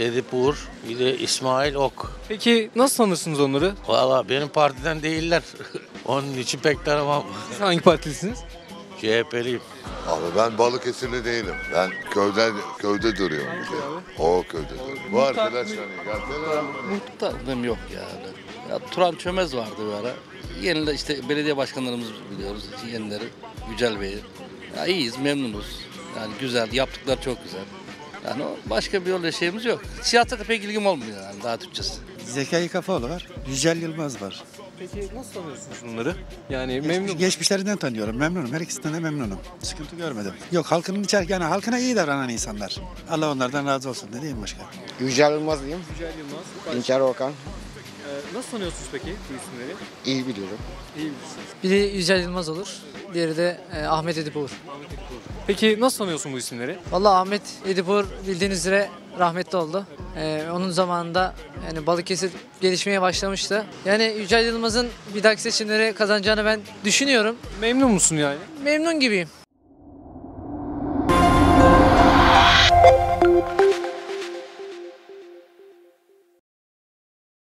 Edip Uğur, bir de İsmail Ok. Peki nasıl tanırsınız onları? Valla benim partiden değiller. Onun için pek tanımam. Siz hangi partilisiniz? CHP'liyim. Abi ben Balıkesirli değilim. Ben köyde köyde duruyorum bir de. O köyde duruyor. Bu arkadaş hani. Muhtarlığım yok ya. ya. Turan Çömez vardı bir ara. Yeniler işte belediye başkanlarımız biliyoruz. Yenileri Yücel Bey'i. Ya iyiyiz, memnunuz. Yani güzel, yaptıkları çok güzel. Yani başka bir öyle şeyimiz yok. Siyasete pek ilgim olmuyor yani daha Türkçesi. Zekai Kafaoğlu var. Yücel Yılmaz var. Peki nasıl tanıyorsunuz bunları? Yani Geçmiş, memnun geçmişlerinden tanıyorum. Memnunum. Her ikisinden de memnunum. Sıkıntı görmedim. Yok halkının içer yani halkına iyi davranan insanlar. Allah onlardan razı olsun. Ne diyeyim başka? Yücel Yılmaz diyeyim. Yücel Yılmaz. İnçer Okan. Ee, nasıl tanıyorsunuz peki bu isimleri? İyi biliyorum. İyi bilirsiniz. Biri Yücel Yılmaz olur. Diğeri de e, Ahmet Edip olur. Peki nasıl tanıyorsun bu isimleri? Vallahi Ahmet Edip Uğur bildiğiniz üzere rahmetli oldu. E, onun zamanında yani Balıkesir gelişmeye başlamıştı. Yani Yücel Yılmaz'ın bir dahaki seçimleri kazanacağını ben düşünüyorum. Memnun musun yani? Memnun gibiyim.